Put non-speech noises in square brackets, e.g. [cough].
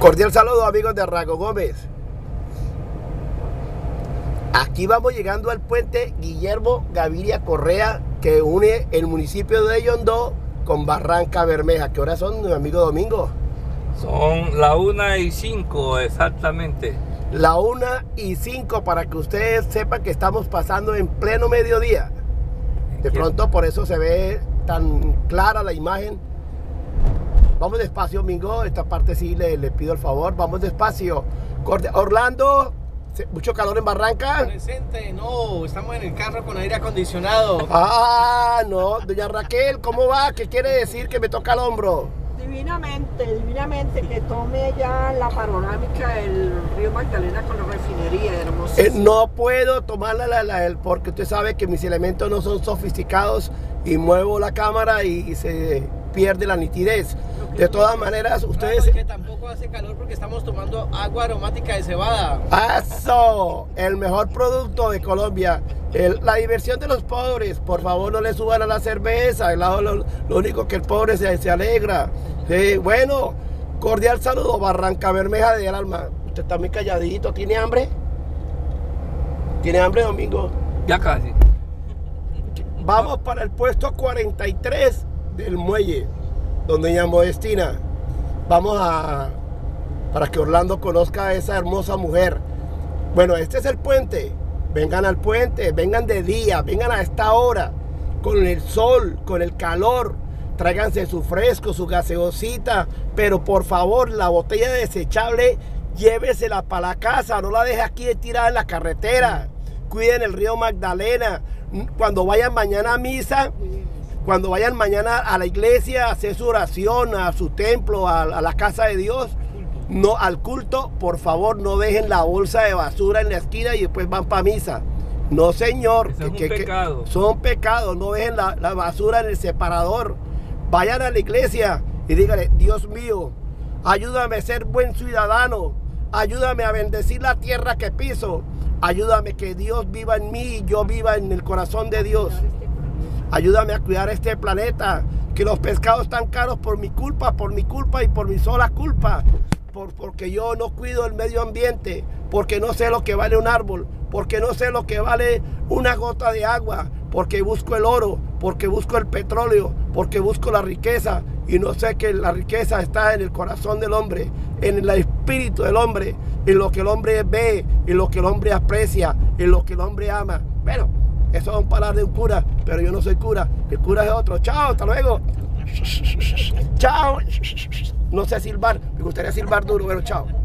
Cordial saludo amigos de Rago Gómez. Aquí vamos llegando al puente Guillermo Gaviria Correa que une el municipio de Yondó con Barranca Bermeja. ¿Qué horas son, mi amigo Domingo? Son la 1 y 5 exactamente. La 1 y 5 para que ustedes sepan que estamos pasando en pleno mediodía. De pronto por eso se ve tan clara la imagen Vamos despacio, Mingo. Esta parte sí le, le pido el favor. Vamos despacio. Orlando, mucho calor en Barranca. Presente, no, estamos en el carro con aire acondicionado. Ah, no, doña Raquel, ¿cómo va? ¿Qué quiere decir que me toca el hombro? Divinamente, divinamente, que tome ya la panorámica del río Magdalena con la refinería, hermosa. Eh, no puedo tomarla la, la, porque usted sabe que mis elementos no son sofisticados y muevo la cámara y se pierde la nitidez. De todas maneras, ustedes... que tampoco hace calor porque estamos tomando agua aromática de cebada. ¡Eso! El mejor producto de Colombia. La diversión de los pobres. Por favor, no le suban a la cerveza. Lo, lo, lo único que el pobre se, se alegra. bueno, cordial saludo, Barranca Bermeja del Alma. Usted está muy calladito. ¿Tiene hambre? ¿Tiene hambre, Domingo? Ya casi. Vamos para el puesto 43 del muelle, donde doña Modestina. Vamos a para que Orlando conozca a esa hermosa mujer. Bueno, este es el puente. Vengan al puente, vengan de día, vengan a esta hora, con el sol, con el calor. Tráiganse su fresco, su gaseosita, pero por favor, la botella desechable, llévesela para la casa, no la deje aquí tirada en la carretera. Cuiden el río Magdalena. Cuando vayan mañana a misa, cuando vayan mañana a la iglesia a hacer su oración, a su templo, a, la casa de Dios, no al culto, por favor no dejen la bolsa de basura en la esquina y después van para misa. No, señor. que, es pecado. son pecados. No dejen la, la, basura en el separador. Vayan a la iglesia y díganle, Dios mío, ayúdame a ser buen ciudadano. Ayúdame a bendecir la tierra que piso. Ayúdame que Dios viva en mí y yo viva en el corazón de Dios. Ayúdame a cuidar este planeta. Que los pescados están caros por mi culpa, por mi culpa y por mi sola culpa. Por, porque yo no cuido el medio ambiente. Porque no sé lo que vale un árbol. Porque no sé lo que vale una gota de agua. Porque busco el oro. Porque busco el petróleo. Porque busco la riqueza. Y no sé que la riqueza está en el corazón del hombre. En el espíritu del hombre. En lo que el hombre ve. En lo que el hombre aprecia. En lo que el hombre ama. Bueno. Eso es un palabra de un cura, pero yo no soy cura. El cura es otro. Chao, hasta luego. Chao. [laughs] No sé silbar. Me gustaría silbar duro, pero chao.